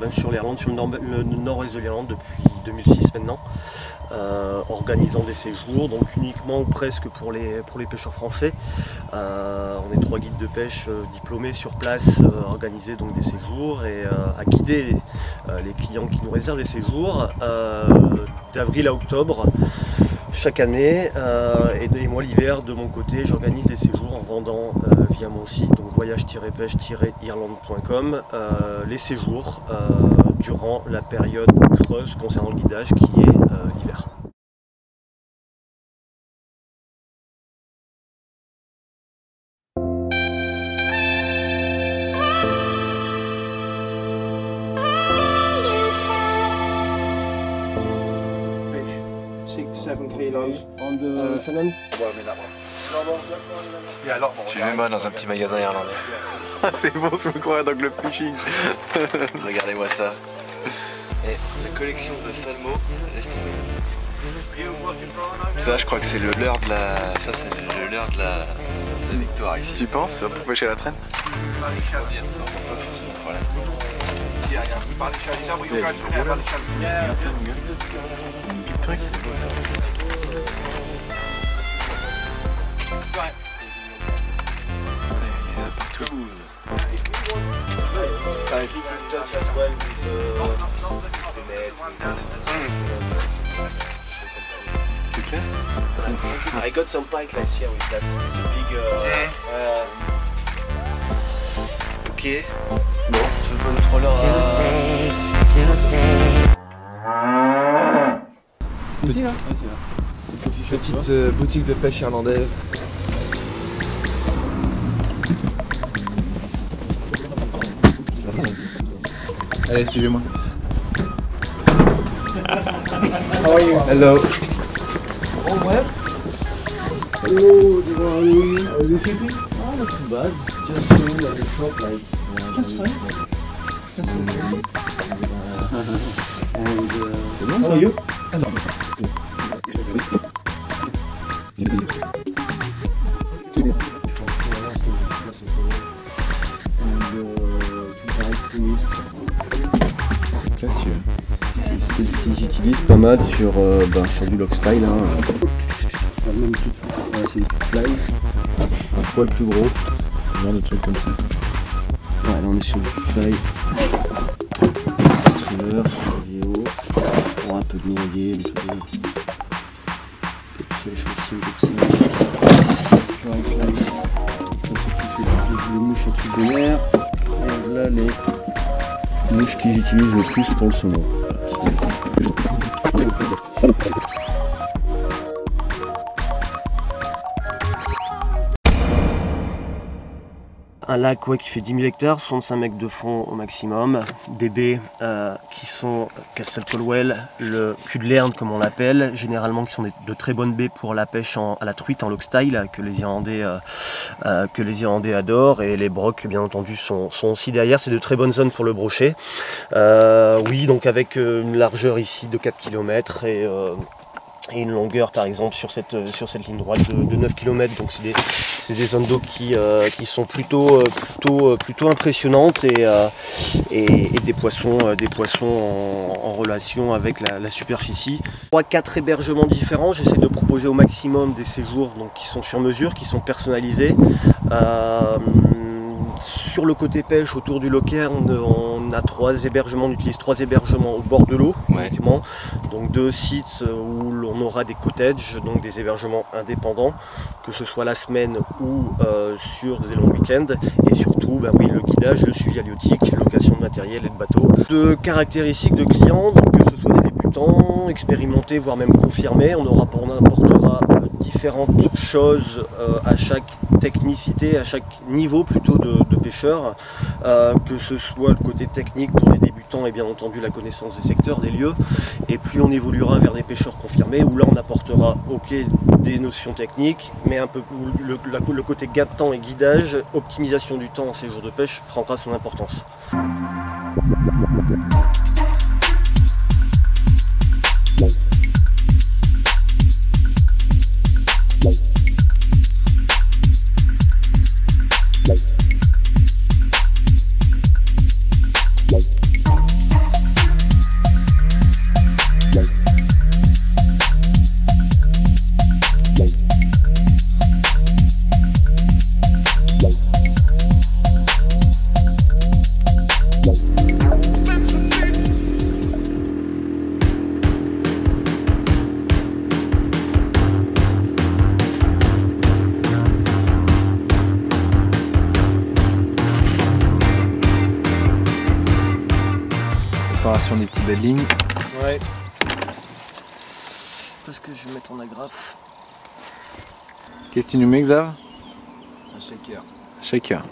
ben, sur l'Irlande, sur le nord- le nord-ouest de l'Irlande depuis 2006 maintenant, euh, organisant des séjours, donc uniquement ou presque pour les, les pêcheurs français. Euh, on est trois guides de pêche euh, diplômés sur place, euh, organiser donc des séjours et à guider les clients qui nous réservent des séjours d'avril à octobre chaque année. euh, et, moi l'hiver de mon côté j'organise des séjours en vendant euh, via mon site donc voyage-pêche-irlande.com euh, les séjours durant la période creuse concernant le guidage qui est l'hiver. Kilos on the. Suivez-moi dans un petit magasin irlandais. Ah, c'est bon, je me croirais dans le fishing. Regardez-moi ça. Et la collection de salmo estimée. Ça, je crois que c'est le leurre de la. Ça, c'est le leurre de la, de la victoire ici. Tu penses pour pêcher la traîne? Voilà. C'est beau ça. Yes, cool. C'est classe. I got some pike last year with that big. Uh, uh, ok. Bon, je veux le troller. Tuesday, Tuesday. Petite euh, boutique de pêche irlandaise. Allez, suivez-moi. How are you? Hello. Oh, what? Oh, the one. Are you keeping? Oh, not too bad. Just doing like a shop, like. That's fine. That's okay. and uh, how are you? C'est ce qu'ils utilisent pas mal sur, euh, ben, sur du log style. Hein. C'est. Un poil plus gros. Ce genre de trucs comme ça. Ouais, là on est sur du fly. Streamer. Les, mouches. Et là les mouches qu'ils utilisent le plus pour le saumon. Lac ouais, qui fait 10 000 hectares, 65 mètres de fond au maximum, des baies euh, qui sont Castle Colwell, le cul de Lerne comme on l'appelle, généralement qui sont de très bonnes baies pour la pêche à la truite en log style que les Irlandais, euh, euh, que les Irlandais adorent. Et les brocs bien entendu sont, aussi derrière, c'est de très bonnes zones pour le brochet. Oui donc avec une largeur ici de 4 km et une longueur par exemple sur cette, sur cette ligne droite de, de 9 km donc c'est des, c'est des zones d'eau qui, euh, qui sont plutôt, euh, plutôt, euh, plutôt impressionnantes et, et, des poissons, des poissons en, relation avec la, superficie. 3-4 hébergements différents, j'essaie de proposer au maximum des séjours donc, qui sont sur mesure, qui sont personnalisés. Sur le côté pêche, autour du locker, on, on a trois hébergements, on utilise trois hébergements au bord de l'eau Ouais. uniquement. Donc deux sites où l'on aura des cottages, donc des hébergements indépendants, que ce soit la semaine ou euh, sur des longs week-ends. Et surtout, bah oui, le guidage, le suivi halieutique, location de matériel et de bateaux. De caractéristiques de clients, donc que ce soit des débutants, expérimentés, voire même confirmés, on, aura, on apportera euh, différentes choses euh, à chaque technicité, à chaque niveau plutôt de, de pêcheur, euh, que ce soit le côté technique pour les débutants et bien entendu la connaissance des secteurs, des lieux, et plus on évoluera vers des pêcheurs confirmés, où là on apportera des notions techniques, mais un peu le côté gain de temps et guidage, optimisation du temps en séjour de pêche prendra son importance. Que je vais mettre en agrafe. Qu'est-ce que tu nous mets, Xav? Un shaker. Shaker.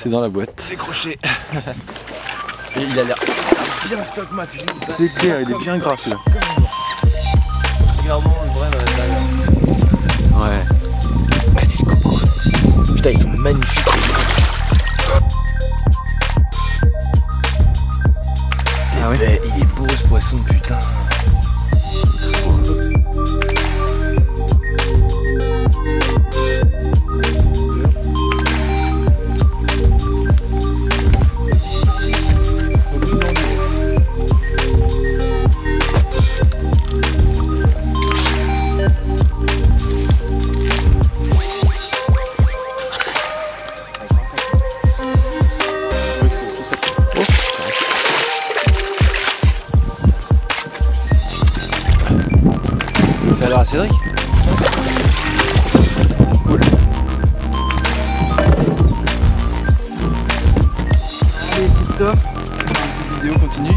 C'est dans la boîte. Décroché. Et il a l'air. C'est clair, il est bien gras celui-là. Regardons le vrai la Ouais. Putain, ils sont magnifiques. À Cédric Allez, petite top. La vidéo continue.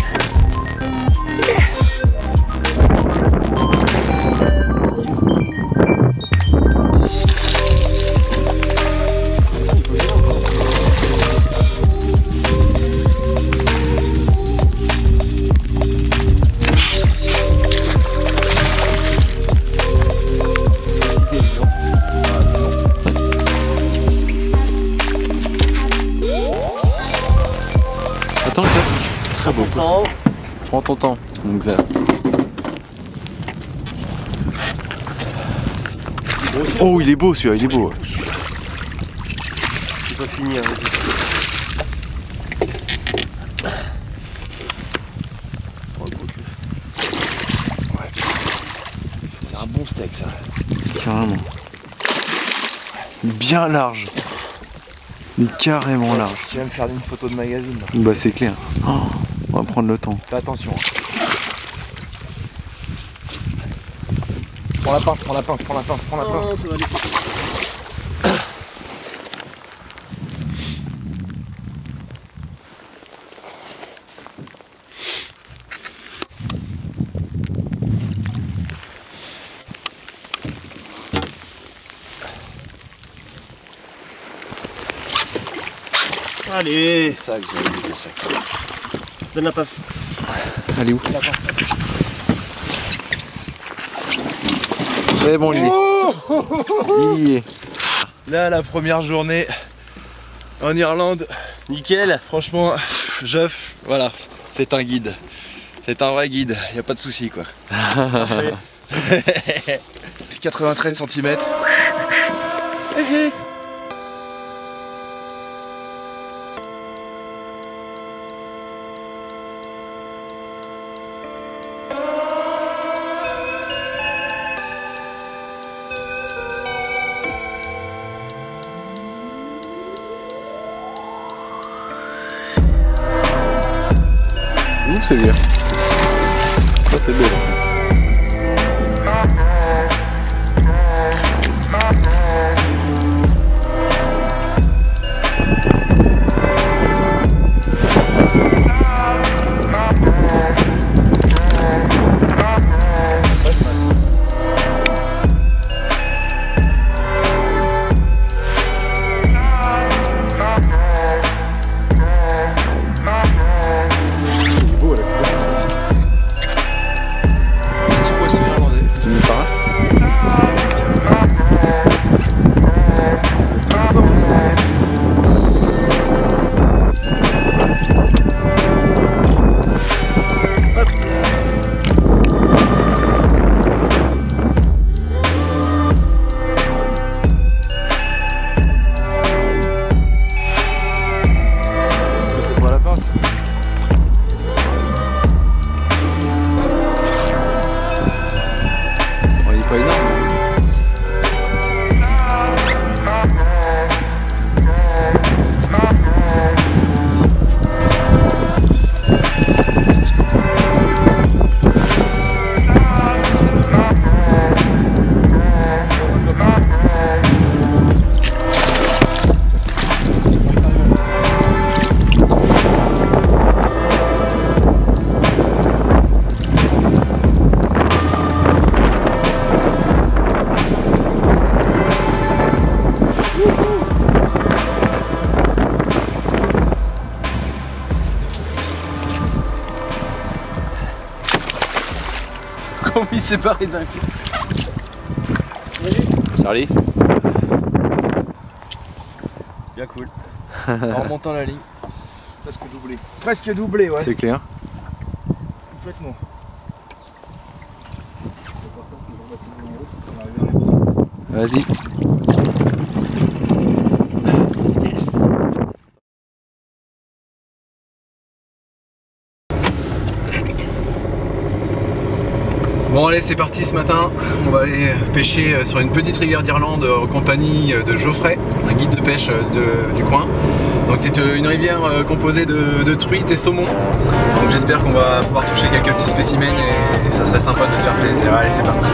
Attends, Xav. Très beau poisson. Prends ton temps, mon Xav. Oh, il est beau celui-là, il est beau. C'est pas fini. Hein. Oh, quoique. C'est un bon steak ça. Carrément. Bien large. Mais carrément large. Tu vas me faire une photo de magazine. là. Bah c'est clair. Oh, on va prendre le temps. Fais attention. Prends la pince, prends la pince, prends la pince, prends la pince. Oh, ça que j'avais donne la passe. Allez où C'est bon lui. Il y est. Là, la première journée en Irlande, Nickel. franchement, Jeff, voilà, c'est un guide. C'est un vrai guide, y a pas de souci quoi. 93 cm. Celui-là. Ça c'est beau. Séparés d'un coup. Charlie Bien cool. En remontant la ligne. Presque doublé. Presque doublé, ouais. C'est clair. Complètement. Vas-y. Bon allez c'est parti ce matin, on va aller pêcher euh, sur une petite rivière d'Irlande euh, en compagnie de Geoffrey, un guide de pêche euh, du coin. Donc c'est une rivière composée de, truites et saumons. Donc j'espère qu'on va pouvoir toucher quelques petits spécimens et ça serait sympa de se faire plaisir. Allez c'est parti.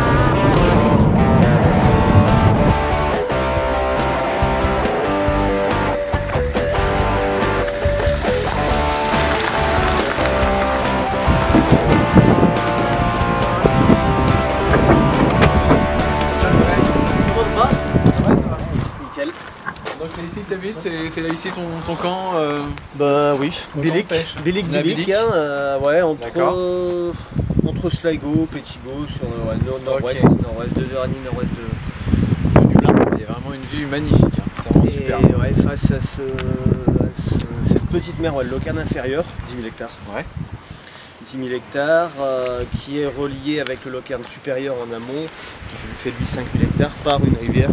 C'est là ici ton, ton camp euh, Bah oui, Bilic, Bilic, Bilic, hein, euh, ouais, entre, euh, entre Sligo, Pettigo, sur le nord-ouest, Ok. nord-ouest de Verny, nord-ouest de, de Dublin. Il y a vraiment une vue magnifique, hein. c'est vraiment Et super. ouais, face à, ce, à ce- cette petite mer, ouais, le Locarn inférieur, 10 000 hectares. Ouais. 10 000 hectares, euh, qui est relié avec le Locarn supérieur en amont, qui fait lui 5 000 hectares, par une rivière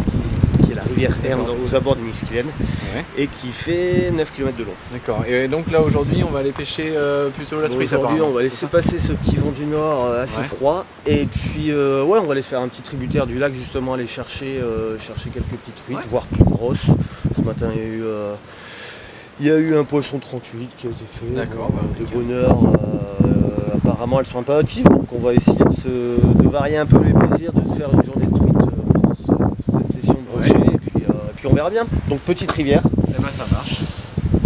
qui, qui est la rivière Erne aux abords de Niskillen, Ouais. et qui fait 9 km de long. D'accord. Et donc là aujourd'hui on va aller pêcher euh, plutôt la truite Aujourd'hui, on va laisser passer ce petit vent du nord euh, assez Ouais. froid. Et puis, euh, ouais, on va aller faire un petit tributaire du lac, justement, aller chercher, chercher quelques petites truites, Ouais. voire plus grosses. Ce matin, il y a eu, il y a eu un poisson 38 qui a été fait. D'accord, bah, de bonheur. apparemment, elles sont un peu actives, donc on va essayer de, se- de varier un peu les plaisirs, de se faire une journée de truite euh, pendant ce- cette session de Ouais. brochet. Et puis, euh, et puis, on verra bien. Donc, petite rivière, Eh ben ça marche.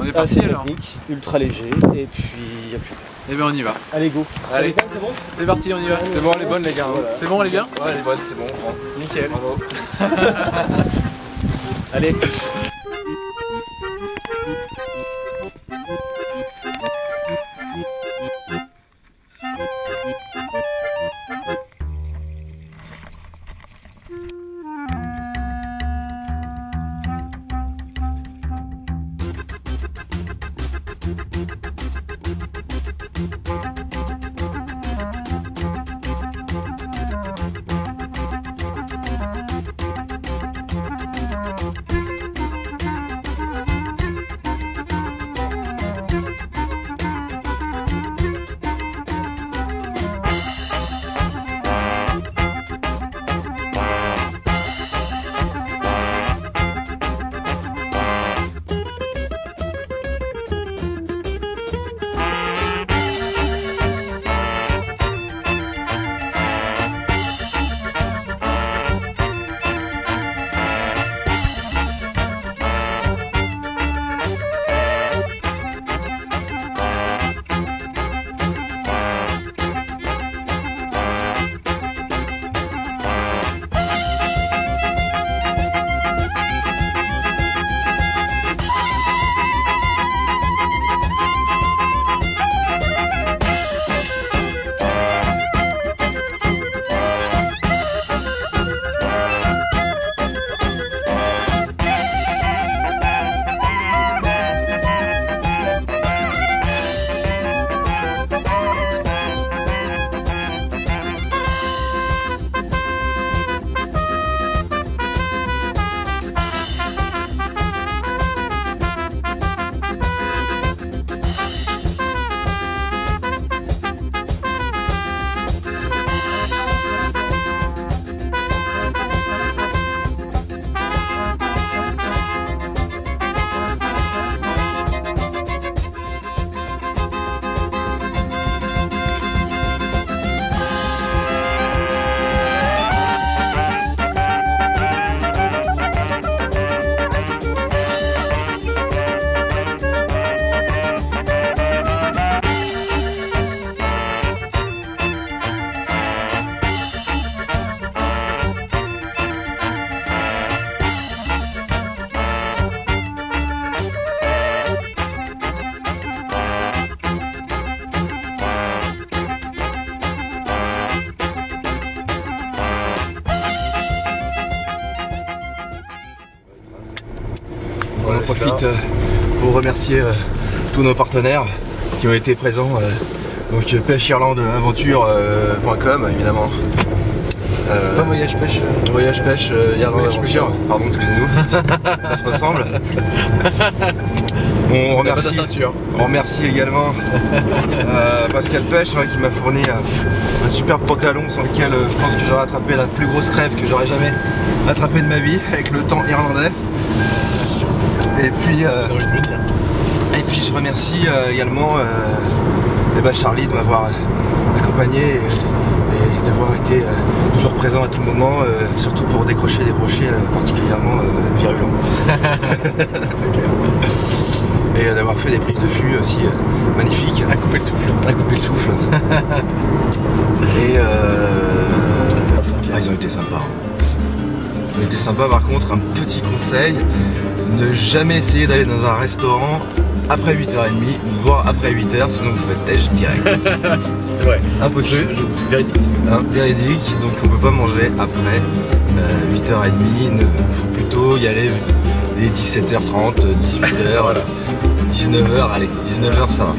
On est parti alors technique, ultra léger. Et puis, il n'y a plus rien. Eh ben on y va. Allez, go. Allez. c'est bon C'est parti, on y va. C'est bon, elle est bonne les gars. hein. C'est bon, elle est bien Ouais, elle est bonne, c'est bon. on prend. Nickel. Allez. Profite euh, pour remercier euh, tous nos partenaires qui ont été présents. euh, donc pêcheirlandeaventure.com évidemment. Euh, Pas voyage pêche. Voyage pêche Irlande Voyage Aventure. pêcheur. Pardon, excusez-nous. Ça se ressemble. On remercie, on remercie également euh, Pascal Pêche hein, qui m'a fourni un, un superbe pantalon sans lequel euh, je pense que j'aurais attrapé la plus grosse crève que j'aurais jamais attrapé de ma vie avec le temps irlandais. Et puis, euh, et puis je remercie euh, également euh, eh ben, Charlie de m'avoir accompagné et, et d'avoir été toujours présent à tout moment, surtout pour décrocher des brochets particulièrement virulents. Et euh, d'avoir fait des prises de fût aussi euh, magnifiques. À couper le souffle. À couper le souffle. et euh, ah, ils ont été sympas. Ils ont été sympas par contre, un petit conseil, ne jamais essayer d'aller dans un restaurant après 8h30, voire après 8h, sinon vous faites têche direct. C'est vrai. Impossible. Je, je, véridique. Hein, véridique, donc on peut pas manger après euh, 8h30, il faut plutôt y aller dès 17h30, 18h, 19h, allez, 19h ça va.